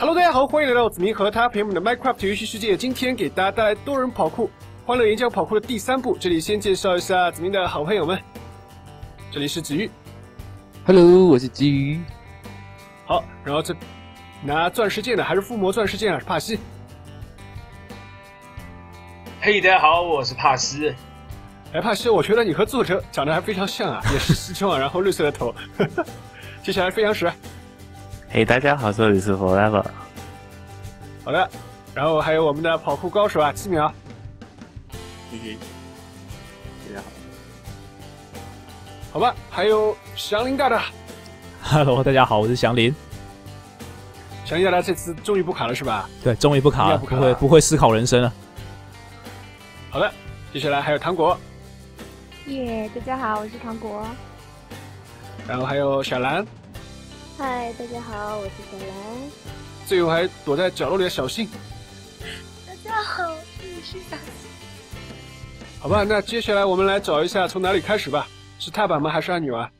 Hello，大家好，欢迎来到子明和他陪我们的 Minecraft 游戏世界。今天给大家带来多人跑酷欢乐岩浆跑酷的第三部。这里先介绍一下子明的好朋友们，这里是子玉。Hello，我是基鱼。好，然后这拿钻石剑的还是附魔钻石剑啊？是帕西。嘿，大家好，我是帕西。哎，帕西，我觉得你和作者长得还非常像啊，也是西装啊，然后绿色的头。接下来飞翔石。嘿，大家好，这里是 Forever。好的，然后还有我们的跑酷高手啊，七秒。嘿嘿，大家好。好吧，还有祥林大大。Hello，大家好，我是祥林。祥林大大这次终于不卡了是吧？对，终于不卡了，不会不会思考人生了。好的，接下来还有糖果，耶大家好，我是糖果。然后还有小兰，嗨，大家好，我是小兰。最后还躲在角落里的小信。大家好，我是小新。好吧，那接下来我们来找一下从哪里开始吧？是踏板吗？还是按钮啊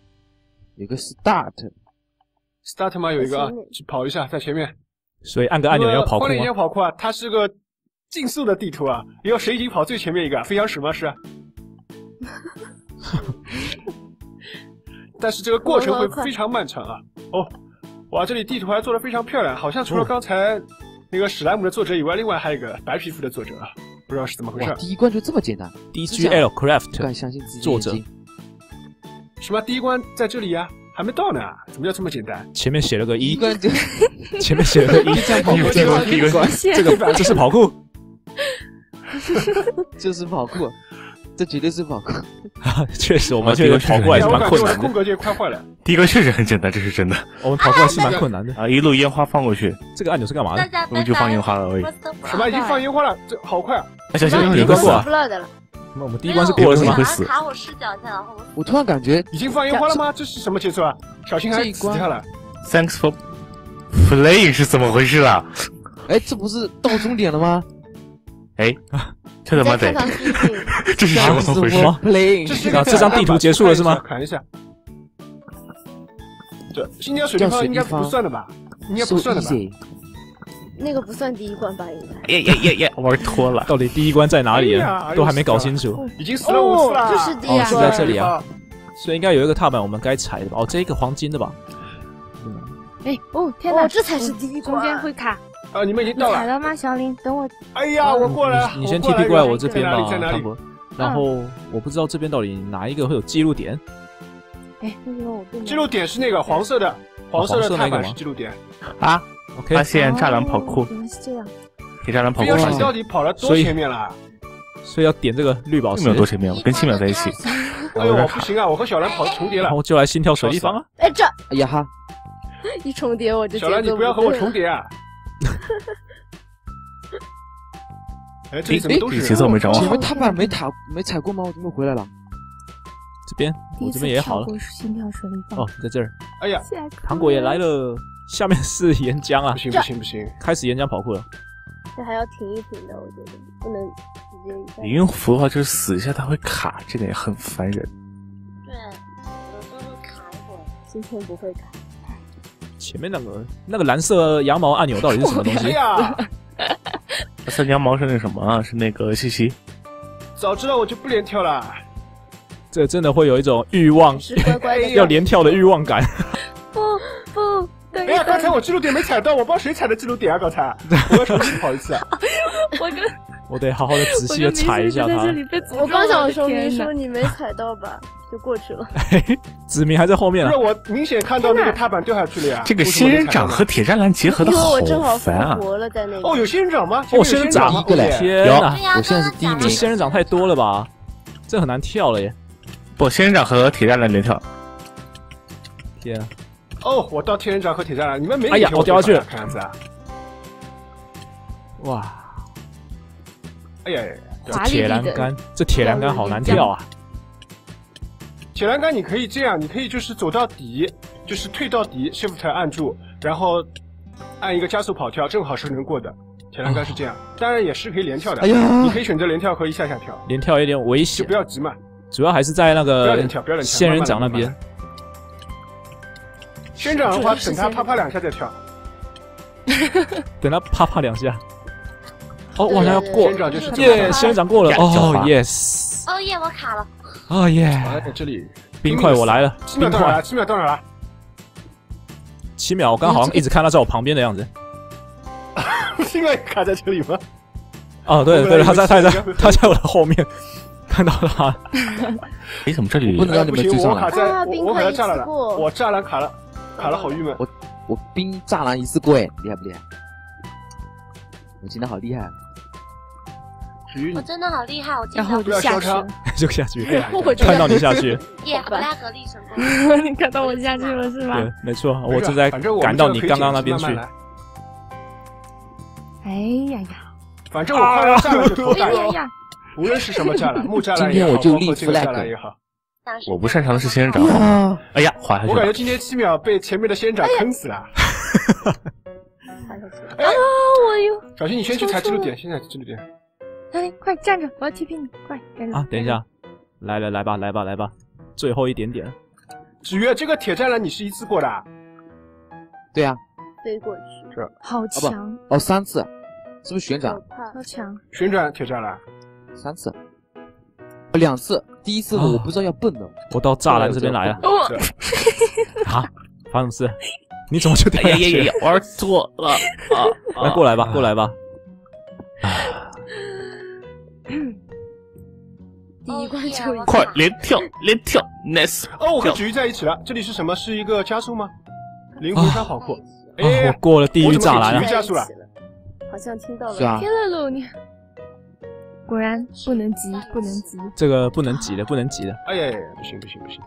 有个 Start，？Start 吗？有一个啊去跑一下，在前面。所以按个按钮要跑酷欢乐岩吗？浆跑酷啊，它是个竞速的地图啊，要谁已经跑最前面一个？飞翔石吗？是啊。但是这个过程会非常漫长啊！哦，哇，这里地图还做的非常漂亮，好像除了哦。刚才那个史莱姆的作者以外，另外还有一个白皮肤的作者啊，不知道是怎么回哇，事。第一关就这么简单，DGL Craft 不敢相信自己的作者。眼睛。什么第一关在这里呀、还没到呢？怎么就这么简单？前面写了个一，关就 前面写了个一，这样跑过这个第一关，这个 这是跑酷，这是跑酷，这绝对是跑酷。确实我们啊这个跑过来是蛮困难的，空格键快坏了。第一个确实很简单，这是真的我们跑过来是蛮困难的。啊！一路烟花放过去，这个按钮是干嘛的？我们就放烟花了而已。什么已经放烟花了？这好快啊！哎，小心第第一个过啊！那我们第一关是过了是吗会？死卡我视角下，然后我我突然感觉已经放烟花了吗？这是什么节奏啊？小心还这一关死掉了。Thanks for playing 是怎么回事啦？哎，这不是到终点了吗？哎，这他妈的在看，场视频，这是什么回事 这是啊这张地图结束了是吗 看一下。这新疆水立方应该不算的吧？应该不算的吧？那个不算第一关吧？应该。耶耶耶耶，玩脱了！到底第一关在哪里啊？都还没搞清楚，已经死了五次了。就是第哦是在二关。这里啊！所以应该有一个踏板我们该踩的吧？哦，这个黄金的吧？哎哦，天哪！哦，这才是第一关中间。会卡，啊，你们已经到了。来了吗，小林？等我，哎呀，我过来了。你你先我 TP 过来我这边吧？汤博。然后我不知道这边到底哪一个会有记录点。哎，为什么我不？记录点是那个黄色的，黄色的那个吗是记录点。啊！OK，发现栅栏跑酷哦，原来是这样。铁栅栏跑酷发到底跑了多前面了？所以要点这个绿宝石没有。多前面，我跟七秒在一起。哎呦，我不行啊！我和小兰跑重叠了然。后就来心跳水立方啊！哎，这哎呀哈，一重叠我就小兰，你不要和我重叠啊！哎，这里怎么都是节奏没掌握好前面。踏板没踏没踩过吗？我怎么回来了？这边我这边也好了。心跳水立方。哦，在这儿，哎呀，糖果也来了。下面是岩浆啊不，行不行不行！开始岩浆跑酷了。这还要停一停的，我觉得不能直接。你用符的话，就是死一下它会卡，这点也很烦人。对，有时候卡一会儿，今天不会卡。前面那个那个蓝色羊毛按钮到底是什么东哎西？呀，三羊毛是那什么啊？是那个西西。早知道我就不连跳了。这真的会有一种欲望是乖乖。要连跳的欲望感。不不，等一哎呀，刚才，我记录点没踩到，我不知道谁踩的记录点啊！刚才我要重新跑一次啊！我跟我得好好的仔细的踩一下它我刚想说，明说你没踩到吧，就过去了。子明还在后面啊不是，！我明显看到那个踏板掉下去了呀。这个仙人掌和铁栅栏结合的好烦啊！哦，有仙人掌吗？哦，仙人掌一个嘞天哪！我现在是第一名这仙人掌太多了吧？这很难跳了耶！不，仙人掌和铁栅栏连跳。天啊！哦，我到天人掌和铁栅栏，你们没哎呀理我掉下去了看样子啊！哇，哎呀呀呀！这铁栏杆，这铁栏杆好难跳啊！铁栏杆你可以这样，你可以就是走到底，就是退到底，Shift 按住，然后按一个加速跑跳，正好是能过的。铁栏杆是这样，当然也是可以连跳的。哎呀你可以选择连跳和一下下跳，连跳有点危险就险不，要急嘛，主要还是在那个不要连跳，不要连跳。仙人掌那边。仙人掌的话，等它啪啪两下再跳。等他啪啪两下。哦，我好像要过仙，长就是耶，仙人掌过了。哦，yes，哦耶，我卡了。哦耶，哎，这里冰块我来了，冰块七秒到哪了？七秒到哪了？七秒，我刚刚好像一直看他在我旁边的样子。因为卡在这里吗？哦，对对，他在他在 他在我的后面，看到他。哎，怎么这里不能让你，们追上来。我卡在啊我我卡冰块一在栅栏了，我栅栏卡了，卡了好郁闷。我我冰栅栏一次过，哎，厉害不厉害？我今天好厉害，我真的好厉害，我进然后我不 就下去。就下去，哎呀我看到你下去，耶，布拉格利成功。你看到我下去了是吗？对，没错，我正在赶到你刚刚那边去哎呀呀，反正我看到栅栏就头大哎呀呀，无论是什么栅栏，木栅栏今也好，天我就立包括这个 flag 栅栏也好，我不擅长的是仙人掌。啊！哎呀，滑下去。我感觉今天七秒被前面的仙人掌坑死了。啊，我又，小心，你先去踩记录点，先踩记录点。哎，快站着，我要 TP 你，快站着啊，等一，下，来来来吧，来吧来吧，最后一点点。子月，这个铁栅栏你是一次过的啊？对啊，飞过去，好强，哦，三次，是不是旋转。超强，旋转铁栅栏，三次，哦两次。第一次哦我不知道要蹦的，我到栅栏这边来了 啊！发生什么事？你怎么就掉下去哎呀呀呀！？玩错了 啊！来过来吧，过来吧。第一关就快连跳连跳，nice！哦，我和菊在一起了。这里是什么？是一个加速吗？灵魂山跑酷。啊，哎我，过了地狱栅栏了好像听到了。是啊天，乐鲁你，果然不能急，不能急，这个不能急的，不能急的，哎呀呀，不行不行不行，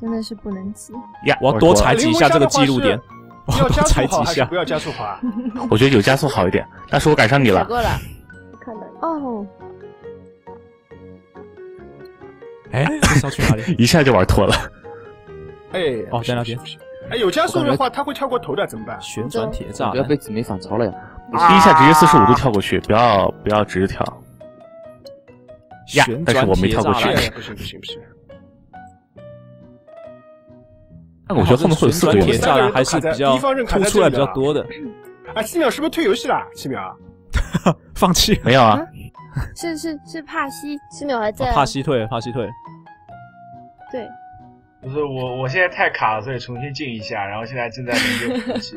真的是不能急。呀，我要多采集一下这个记录点，我要多踩几下速好还是不。要加速好啊？我觉得有加速好一点，但是我赶上你了。踩过了，我 看到。哦，哎，这是要去哪里？一下就玩脱了。哎，哦在那边哎，有加速的话，他会跳过头的，怎么办？旋转铁栅栏。不要被姊妹反超了呀！第一下直接四十五度跳过去，不要不要直着跳。呀旋但是我没跳过去转铁栅栏哎，不行不行不行，但我觉得后面会有四个人旋转铁栅栏还是比较突出来比较多的。哎，七秒是不是退游戏了？七秒，放弃没有啊？是是是帕西，七秒还在帕西退了，帕西退了。对，不是我，我现在太卡了，所以重新进一下，然后现在正在连接服务器。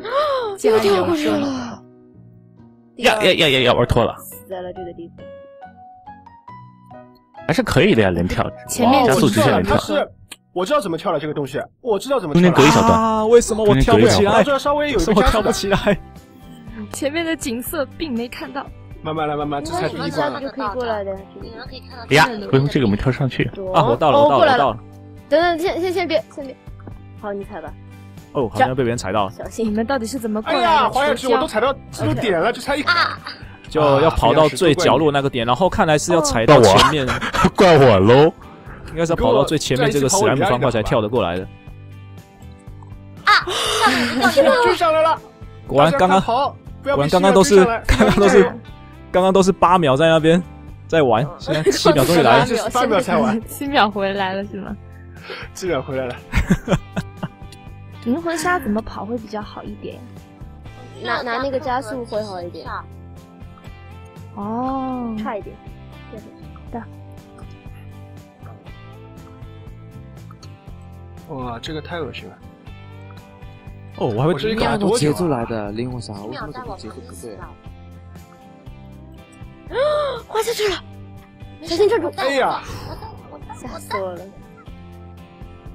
加又跳油过去了。第呀二呀呀呀呀！玩脱了，死在了这个地方。还是可以的呀，连跳。前面哦加速直线连跳。是我知道怎么跳了这个东西，我知道怎么中间跳了。隔一小段啊！为什么我跳不起来稍微有为什么跳不起来？前面的景色并没看到。慢慢来，慢慢，这才是第一关了。就可以过来的。嗯你们可以看到。呀，为什么这个没跳上去？啊，我到了，哦我到了。我到了。等等，先先先别，先别。好，你踩吧，哦，好像被别人踩到了，小心。你们到底是怎么过来的？哎呀，滑下去我都踩到记录点了，就差一卡。就要跑到最角落那个点，然后看来是要踩到前面，怪我喽！应该是要跑到最前面这个史莱姆方块才跳得过来的。七秒 追上来了，果然刚刚果然刚刚都是刚刚都是刚刚都是八秒在那边在玩，现在七秒终于来了。八秒才玩，七秒回来了是吗？七秒回来了。灵魂沙怎么跑会比较好一点？拿拿那个加速会好一点，哦，差一点。哇，这个太恶心了。哦，我还会我是一个按照打多久啊节奏来的灵魂啥？七为什么这个节奏不对？啊滑下去了，小心站住！哎呀，吓死我了。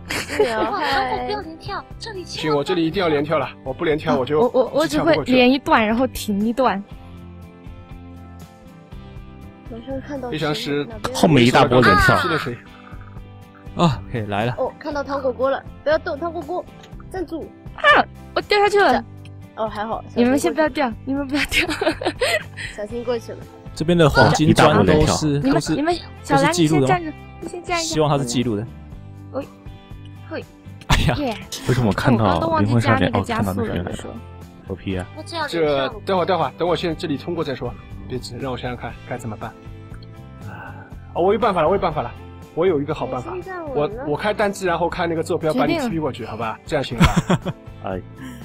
七秒我不要连跳，这里不行，我这里一定要连跳了，我不连跳我就我我我只会连一段，然后停一段。马上看到非常是后面一大波连跳？啊，可以来了。哦，看到糖果锅了，不要动，糖果锅，站住！我掉下去了，哦，还好。你们先不要掉，你们不要掉。小心过去了。这边的黄金砖都是你都是们你们小兰，你记录的吗先站着，你先站一下。希望它是记录的。喂嘿哎呀，为什么我看到灵魂上连？哦，那个加看到速了，我那个原来的说。头皮啊！这跳，等会儿等会儿等我现在这里通过再说，别急，让我想想看该怎么办。啊，我有办法了，我有办法了，我有一个好办法我我开单机，然后开那个坐标把你决定了 TP 过去，好吧？这样行了吧？啊，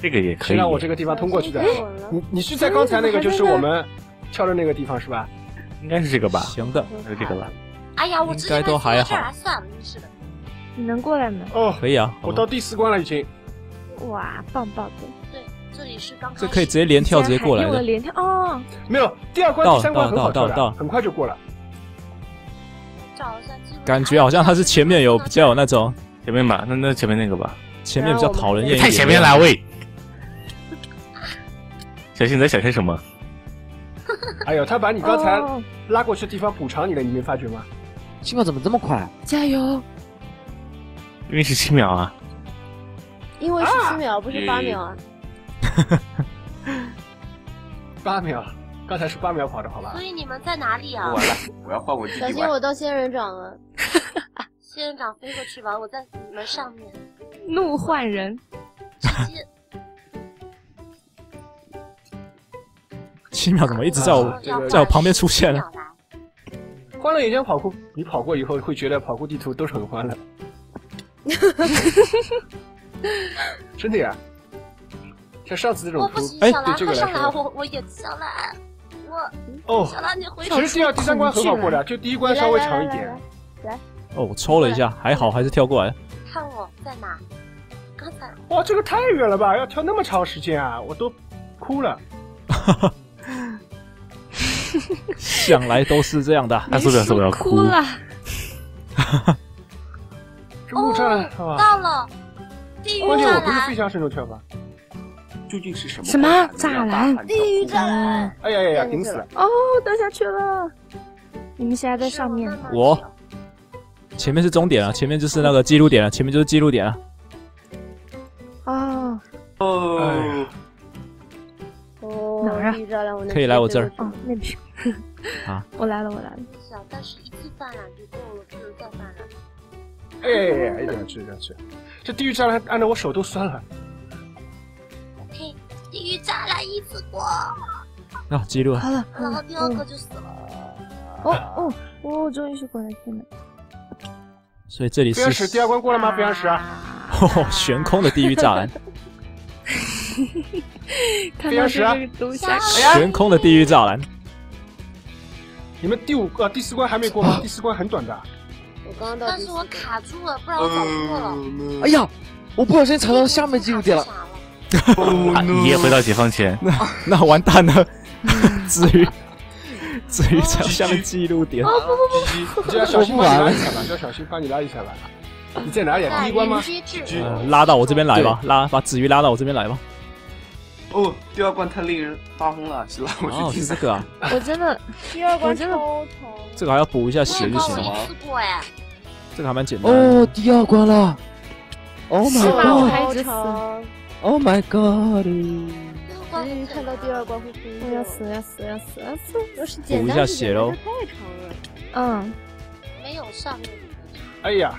这个也可先以。让我这个地方通过去的。你你是在刚才那个，就是我们跳的那个地方是吧？应该是这个吧？行的，是这个吧？哎呀，我直接应该都还好算了，真是的。你能过来吗？哦，可以啊。我到第四关了已经。哇，棒棒的！对，这里是刚开始。这可以直接连跳直接过来的。用了连跳哦，没有，第二关、到第三关很好跳到很快就过了。找一下感觉好像他是前面有比较有那种前面吧，那那前面那个吧，前面比较讨人厌。太前面了，喂！小新你在想些什么？哎呦，他把你刚才哦拉过去的地方补偿你了，你没发觉吗？信号怎么这么快？加油！因为是七秒啊，因为是七秒，不是八秒啊。八秒，刚才是八秒跑的好吧所？以你们在哪里啊？完了，我要换我弟弟。小心我到仙人掌了。仙人掌飞过去吧，我在你们上面，怒换人，直接七秒怎么一直在我在我旁边出现了？了。欢乐岩浆跑酷，你跑过以后会觉得跑酷地图都是很欢乐。真的呀，像上次这种图我不行，，哎小兰对这个来快上来，说，我我也小兰，我哦，小兰你回其实第二、第三关很好过的，就第一关稍微长一点。来哦，我抽了一下，还好还是跳过来。看我在哪？刚才哇，这个太远了吧，要跳那么长时间啊，我都哭了。哈 哈向来都是这样的。他受不了受不了哭。哭 了。这木栅栏好吧？到了地狱关键我，不是飞翔神龙跳吧？究竟是什么？什么栅栏地狱栅栏，哎呀呀呀，顶死了！哦，掉下去了。你们现在在上面我前面是终点了，前面就是那个记录点了，前面就是记录点了。哦哦，哦哪儿啊可以来我这儿哦，那边。啊，我来了，我来了。小，但是一次犯懒就够了，不能再犯懒。哎呀呀，一定要吃，一定要吃。这地狱栅栏按的我手都酸了。OK，地狱栅栏一次过，啊，记录了。好了，好了然后。第二个就死了。哦哦，哦，终于是过来，天哪！所以这里是石第二关过了吗？飞扬石啊，哦悬空的地狱栅栏，看飞扬石啊到这个都下悬空的地狱栅栏。你们第五个、第四关还没过吗？第四关很短的。我刚刚到，但是我卡住了，不然我搞错了。哎呀，我不小心踩到下面记录点了。你也回到解放前，那那完蛋了，至于至于在下面记录点。哦你要小心把你拉一下吧，叫小心把你拉一下吧。你在哪里啊？第一关吗？拉到我这边来吧，拉把子瑜拉到我这边来吧。哦，第二关太令人发疯了，是拉我哦，去第三个啊，我真的，第二关超疼。这个还要补一下血就行了。一次过哎，这个还蛮简单。哦，第二关了。Oh 是 my 吗？我 god! 还一直死，Oh my god! 嗯，看到第二关会我要死，要死，要死，要死！要是补一下血喽。太长了，嗯，没有上面哎呀，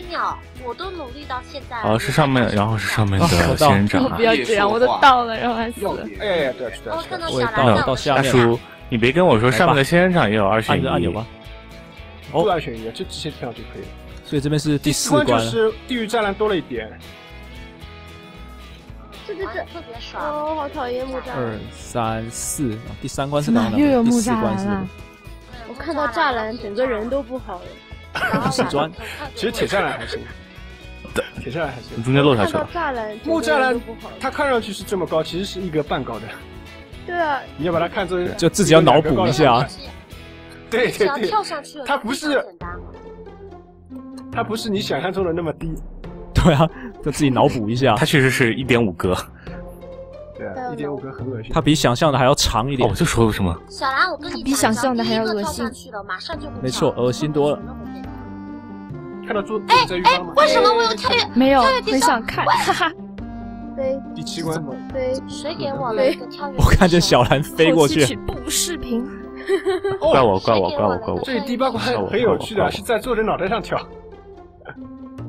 七秒，我都努力到现在了。哦，是上面，然后是上面的仙人掌啊不。要这样，我都到了，然后还死了。哎呀呀，对啊，对啊哦，看到我也到了到下面大叔，你别跟我说上面的仙人掌也有二选一按着按钮吧。哦二选一，就直接跳就可以了。所以这边是第四关就。是地狱栅栏多了一点，这这这特别爽。哦，好讨厌木栅二三四，啊第三关是刚刚又有木栅了。我看到栅栏，整个人都不好了。是砖。其实铁栅栏还行，对铁栅栏还行。中间漏下去了。栅栏，木栅栏。它看上去是这么高，其实是一个半高的。对啊，你要把它看作就自己要脑补一下啊。对对对，要跳上去了，它不是它不是你想象中的那么低。对啊，就自己脑补一下。它确实是一点五格。对啊，一点五格很恶心。它比想象的还要长一点哦，。我就说为什么？小兰，我跟你比想象的还要恶心第一个跳上去了，马上就会没错恶心多了。看到桌桌子在浴缸吗？为什么我有跳跃？没有，很想看，哈哈。飞第七关，飞，谁给我了一个跳跃？我看见小兰飞过去后期，曲不视频，怪我，怪我，怪我，怪我。这里第八关很有趣的，是在作者脑袋上跳。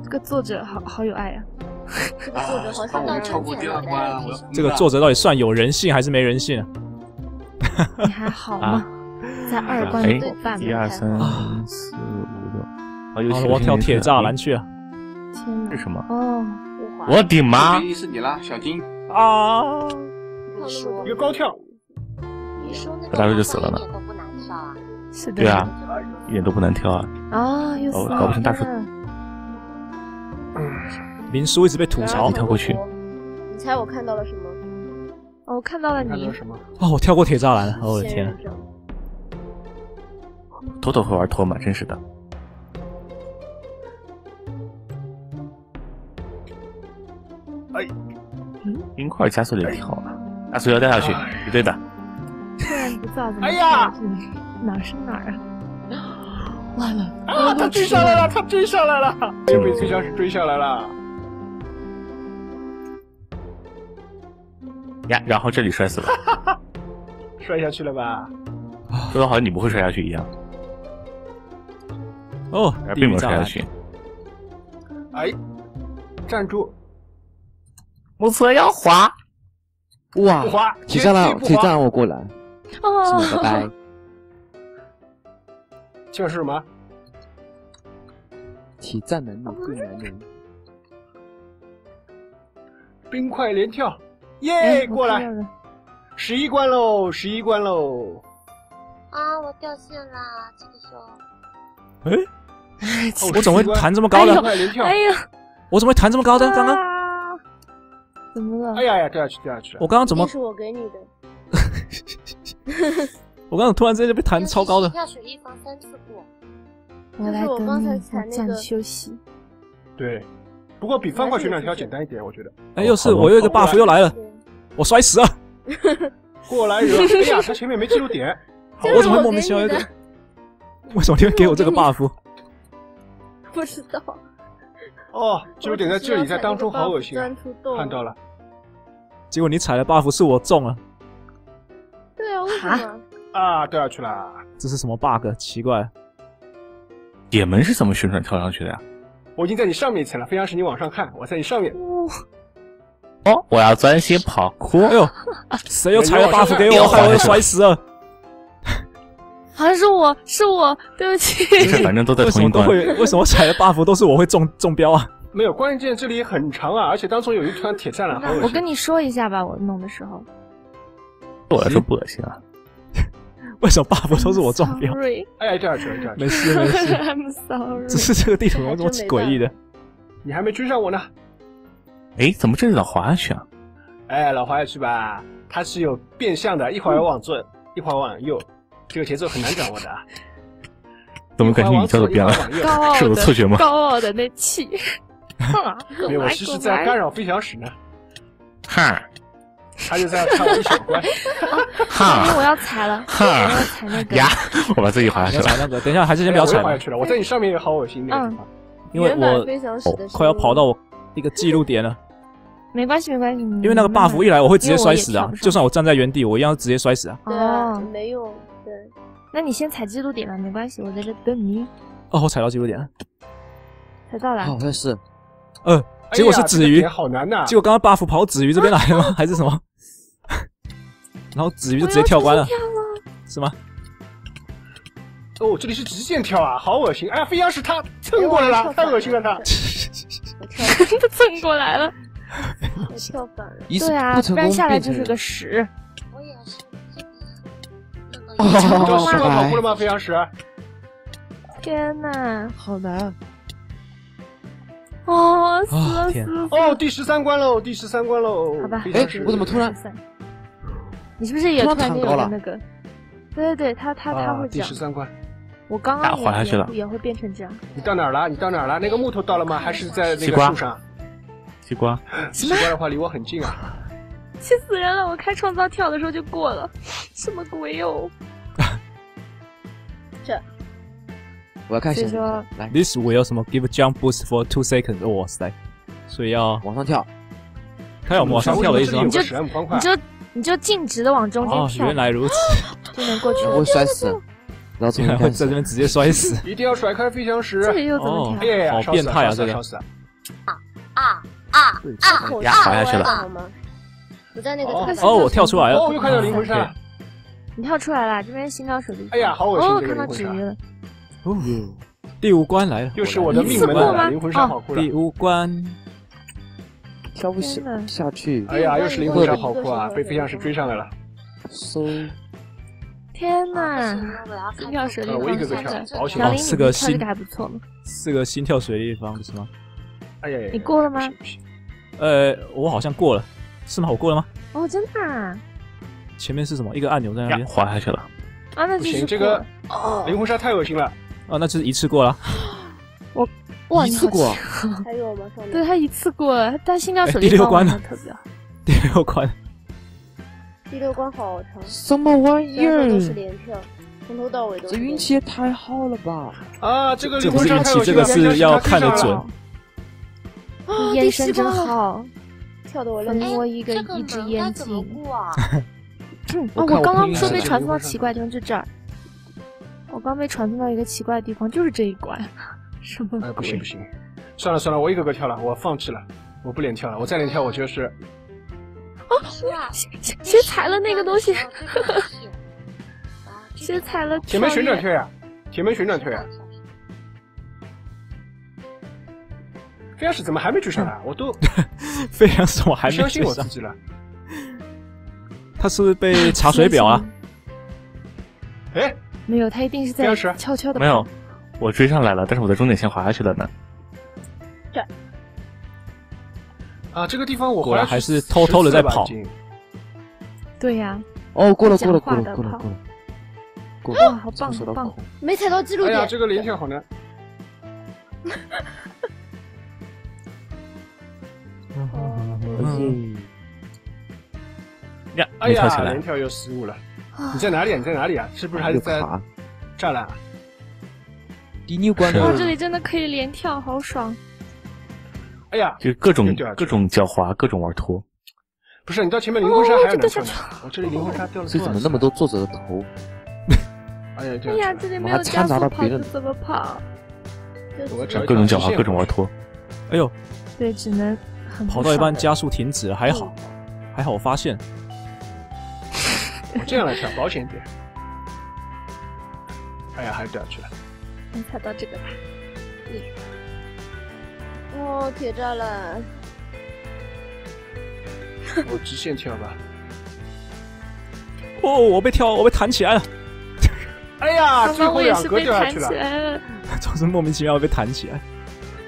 这个作者好好有爱啊！这个作者好像超过第二关这个作者到底算有人性还是没人性啊？你还好吗？在二关哎的伙伴一二，三四五六，啊，有好了，我要跳铁栅栏去了。天哪！是什么？哦，我顶妈！第一是你啦，小金。啊！你说一个高跳，你说那个大叔就死了呢一点都不难跳啊？是的。对啊，一点都不难跳啊。啊，又死哦了！搞不成大叔林叔一直被吐槽你。跳过去，你猜我看到了什么？哦，我看到了你什么？哦，我跳过铁栅栏了，哦我的天啊！仙人掌头头会玩脱吗？真是的。冰块加速点跳啊！大速要掉下去，不对的。突然不知道怎么哎呀哪儿是哪儿啊？完了，啊，他追上来了，他追上来了，又被崔小史追上来了。呀，然后这里摔死了，摔下去了吧？说的好像你不会摔下去一样，哦，而并没有。摔下去。哎，站住，木车要滑，哇不！滑，铁栅栏，不滑。铁栅栏，我过来，哦，是拜拜。这是什么？体战能力更难人，冰块连跳，哎耶！我过来，十一关喽，十一关喽。啊，我掉线啦，这个时候哎，哦我怎么会弹这么高的冰？块连跳，哎呀，我怎么会弹这么高的？刚刚啊怎么了？哎呀呀，掉下去，掉下去了。我刚刚怎么这？是我给你的。我刚刚突然之间就被弹超高的。跳水一防三次过，我来跟就是我刚才你站踩那个休息。对，不过比方块旋转条简单一点，我觉得。哎，又是我又一个 buff 又来了，我摔死了！过来人，哎呀，他前面没记录点。我怎么会莫名其妙？为什么你会给我这个 buff？不知道。哦，记录点在这里，在当中，好恶心啊！钻出洞。看到了，结果你踩的 buff 是我中了，对啊，为什么？啊，掉下去了。这是什么 bug？奇怪，铁门是怎么旋转跳上去的呀？我已经在你上面一层了，非常是你往上看，我在你上面。哦，我要专心跑酷。哎呦，谁又踩了 buff 给我，害我摔死了？好像是我是我，对不起。没事，反正都在为什同一关。么会？为什么踩的 buff 都是我会中中标啊？没有，关键这里很长啊，而且当中有一团铁栅栏，好恶心。我跟你说一下吧，我弄的时候。对我来说不恶心啊。为什么 buff 都是我中标哎呀，掉下去了，掉下去没。事没事，I'm sorry。只是这个地图怎么这么诡异的？你还没追上我呢。哎，怎么这里老滑下去啊？哎，老滑下去吧，它是有变相的，一会儿往左，一会儿往右，这个节奏很难掌握的啊。怎么感觉你叫的变了？是我的错觉吗？高傲的那气。哼没有，我其实在干扰飞翔史呢，哈他就在看我一小关。因为哈我要踩了，我要踩那个。呀！我把自己滑下去了。踩那个，等一下还是先不要踩下，去了，我在你上面也好恶心那个地方。因为我快要跑到我一个记录点了。没关系，没关系。因为那个 buff 一来，我会直接摔死啊就算我站在原地，我一样直接摔死啊！对啊哦，没用。对，那你先踩记录点吧，没关系，我在这等你。哦，我踩到记录点了，踩到了，好像是呃，结果是子鱼这个点，好难呐。结果刚刚 buff 跑子瑜这边来了吗？还是什么？然后子瑜就直接跳关了，是吗？哦，这里是直线跳啊，好恶心！哎呀，飞扬是他蹭过来了，太恶心了他。他蹭过来了。我跳反了。对啊，不然下来就是个屎。这边那个跑步了吗？飞翔石？天哪！好难。哦，死了天死了！哦，第十三关喽，第十三关喽。好吧哎我怎么突然你是不是也突然高了个那个？对对对，他他他啊会这样第十。三关，我刚啊刚也滑下去了也也会变成这样。你到哪儿了？你到哪儿了？那个木头到了吗？还是在那个树上？西瓜，西瓜的话离我很近啊。气死人了！我开创造跳的时候就过了，什么鬼哟？我要看小所以说来 This will 什么 give jump boost for two seconds？哇塞！所以要往上跳，他有往上跳的意思吗你？就你。就你就径直的往中间哦，跳，原来如此，就能过去了然后会。摔死，然后从原来会。在这边直接摔死。一定要甩开飞翔石。这里又怎么跳？好变态啊这个啊啊对啊！口呀罩滑下去了在那个哦我跳出来了。哦，又看到灵魂山。你跳出来了，这边心跳手臂。哎呀，好恶心哦，看到。纸鱼了。哦第五关来了，又是我的命门来了，灵魂沙跑酷了第。五关，跳不下下去。哎呀，又是灵魂沙跑酷啊！被飞象师追上来了。搜天哪！我要心跳水立呃我一个个方三个，跳保险小林，是个新你跳这个还不错嘛？四个心跳水立方不是吗？哎呀呀，你过了吗呃，我好像过了，是吗？我过了吗？哦，真的啊？前面是什么？一个按钮在那，边。滑下去了。啊，那不行，就是这个哦灵魂沙太恶心了。啊，那就是一次过了。哇，一次过还有吗？上面 对他一次过了，但心跳哎水立方第六关呢特别好。第六关，第六关好长，什么玩意虽然说都是儿？连跳，从头到尾这运气也太好了吧！啊，这个不是运气，这个是要看得准眼神真好，跳的我累分我一个这个一只眼睛。过啊？嗯，我哦，我刚刚说被传送到这个奇怪地方就这儿，我刚被传送到一个奇怪的地方，就是这一关。什么哎，不行不？行，算了算了，我一个个跳了，我放弃了，我不连跳了，我再连跳我就是是啊，谁谁踩了那个东西？哦这个是啊这谁踩了？前面旋转跳呀，前面旋转跳呀。飞象师怎么还没追上来？我都非常什么还没不相信我自己了。他是不是被查水表啊？哎，没有，他一定是在悄悄的没有，我追上来了，但是我在终点线滑下去了呢。这啊，这个地方我果然还是偷偷的在跑对呀，哦，过了过了过了过了过了，过哇，了，好棒好棒！没踩到记录哎呀，点。这个连跳好难。嗯，呀，哎呀，没跳起来连。跳又失误了。你在哪里啊？你在哪里啊？是不是还在有卡。栅栏啊？第六关哇，这，里真的可以连跳，好爽！哎呀，就各种各种狡猾，各种玩脱。不是你到前面灵魂沙还要哦这难跳呢掉下。我这里灵魂沙掉了多少次啊这怎么那么多作者的头？哎呀。这里没有加速跑就怎么跑？各种狡猾，各种玩脱。哎呦，对，只能跑到一半加速停止，还好，还好我发现。我这样来跳，保险一点。哎呀，还掉下去了。能踩到这个塔。哦，铁栅栏，我直线跳吧。哦，我被跳，我被弹起来了，哎呀，刚刚我最后两也是被格掉下去弹起了。来了。就是莫名其妙被弹起来。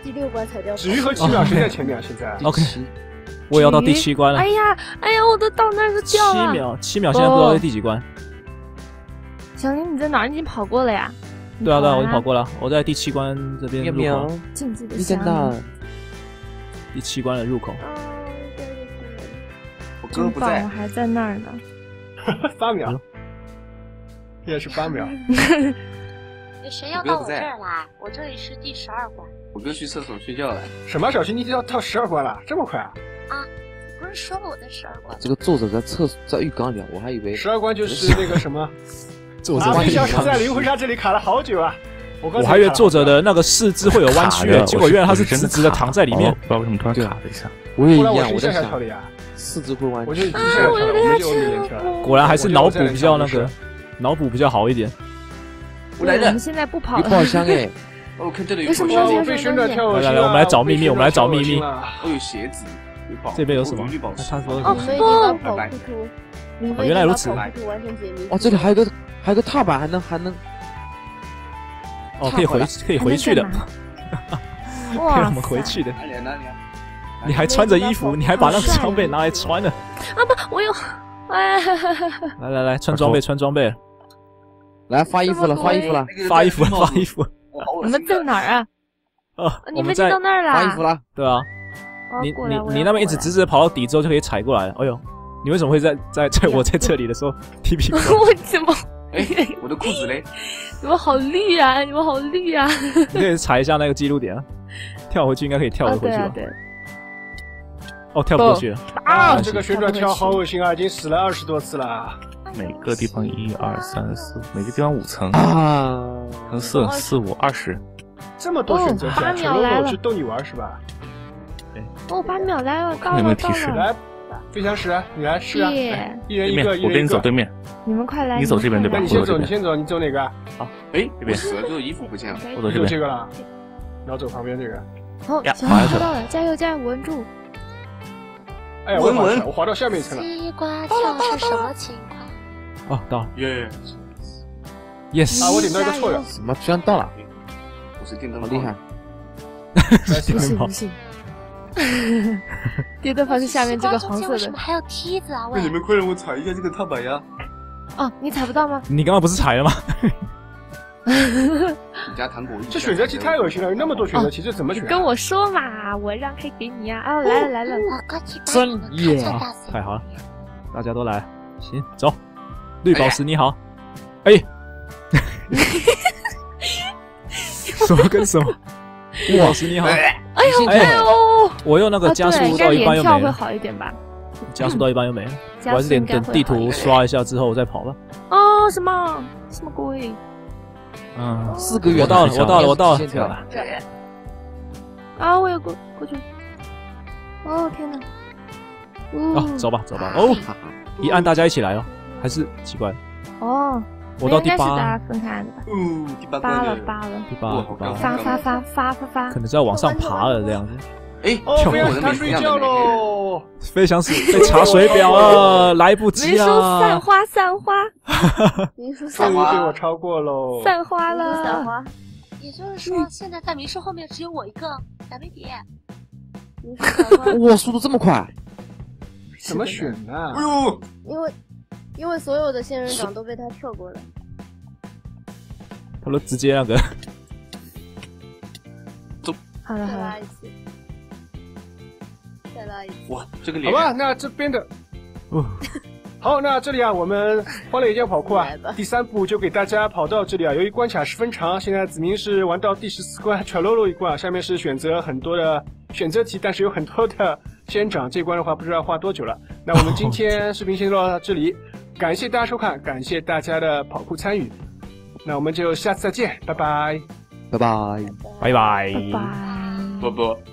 第六关才掉。子瑜和奇淼谁在前面啊？现在第 OK 七我也要到第七关了哎，呀，哎呀，我都到那儿都掉了。七秒，七秒，现在不知道在第几关。小林，你在哪儿？你已经跑过了呀？你对啊，对啊，我已经跑过了，我在第七关这边入口，，竞技的你在想哪？第七关的入口。哦，对对对。我哥不在我，还在那儿呢。八秒，也是八秒。谁要到我这儿来？我这里是第十二关，我哥去厕所睡觉了。什么？小新，你就要到十二关了？这么快啊？不是说了我的十二关？这个作者在厕在浴缸里啊，我还以为十二关就是那个什么？作者啊，飞象在浴缸是在灵魂沙这里卡了好久啊！我刚才我还以为作者的那个四肢会有弯曲结果原来他是直直的躺在里面哦。不知道为什么突然对卡了一下。我也一样，我在想下下跳的呀，四肢会弯我就一曲下。下跳了，我们就欧米连跳了。果然还是脑补比较那个脑补比较好一点。我们，现在不跑了。箱哎，我，看这里有有什么被旋转跳恶心了来来来我们来找秘密我们来找秘密跳恶心了哦，有鞋子，这边有什么哦，所以你们已经把原来如此跑酷图完全解谜。哦，这里还有个还有个踏板，还能还能哦，可以回可以回去的，可以让我们回去的。你还穿着衣服，你还把那个装备拿来穿呢。啊不，我有，哎，来来来，穿装备穿装备，来发衣服了，发衣服了，发衣服发衣服。你们在！哪儿啊？哦，你们已经我们在到那儿了。发衣服了。对啊，你你你那边一直直直地跑到底之后就可以踩过来了。哎呦，你为什么会在在在我在这里的时候踢屁股？我怎么？哎，我的裤子嘞？你们好绿啊！你们好绿啊！你可以踩一下那个记录点啊，跳回去应该可以跳得啊，回去吧？对啊对。哦，跳不过去了。啊！这个旋转跳好恶心啊，已经死了二十多次了啊。每个地方一二三四，每个地方五层，啊！层四四五二十。这么多选择哦八权，陈龙秒来了去逗你玩是吧？哦，八秒来了，到看有没有了，提示到了。来，飞翔石，你来试啊！耶一人对面一个，一我人一个。跟你走对面，你们快来！你走这边对吧你先走，你先走，你走哪个？好哎，这边死了，这个衣服不见了。我走这边。走这个了，然后走旁边这个。呀，好行，滑下去了。加油加油，稳住！哎呀，我稳我滑到下面一层了。西瓜跳是什么情况？哦，到了耶，，yes，啊，我点到一个错的。什么？居然到了，我是电灯泡好厉害！！不是不是，电灯房是下面这个黄色的为什么还有梯子啊？喂那，你们快让我踩一下这个踏板呀！哦，你踩不到吗？你刚刚不是踩了吗？你家糖果这选择题太恶心了，有那么多选择题，这怎么选啊？跟我说嘛，我让开给你呀！啊，来了来了，我过去把真你们耶太好了，大家都来，行，走。绿宝石你好，哎，什么跟什么？绿宝石你好，哎呦哎哎呦！我用那个啊，加速到一半连跳会又没了，好一点吧？加速到一半又没了，我还是点等地图刷一下之后我再跑吧。哦，什么什么鬼？嗯，四个月我到了，我到了，我到了跳啊，我要过过去。哦天哪！啊，走吧，走吧。哦，一按大家一起来哦，还是奇怪。哦，我到第应该是大八家，分开按的吧？嗯，第八了。了八了，第八，第八发发发发发发可！能是要往上爬了这样子。哎，哦，跳飞翔石他我的美睡觉喽。飞翔是被查水表了，来不及没说散。花散花民宿终散花，于被 我超过喽。散花民宿散。花，也就是说，现在在明叔后面只有我一个小 baby。哇，速度这么快！怎么选呢哎？呦，因为因为所有的仙人掌都被他跳过了。他都直接那个，走好了好了哇，这个脸好吧，那这边的哦，好，那这里啊，我们欢乐一定跑酷啊，第三步就给大家跑到这里啊。由于关卡十分长，现在子明是玩到第十四关，全露露一关啊。下面是选择很多的选择题，但是有很多的仙人掌，这关的话不知道要花多久了。那我们今天视频先到这里，感谢大家收看，感谢大家的跑酷参与，那我们就下次再见，拜拜。拜拜。拜拜拜拜。波波。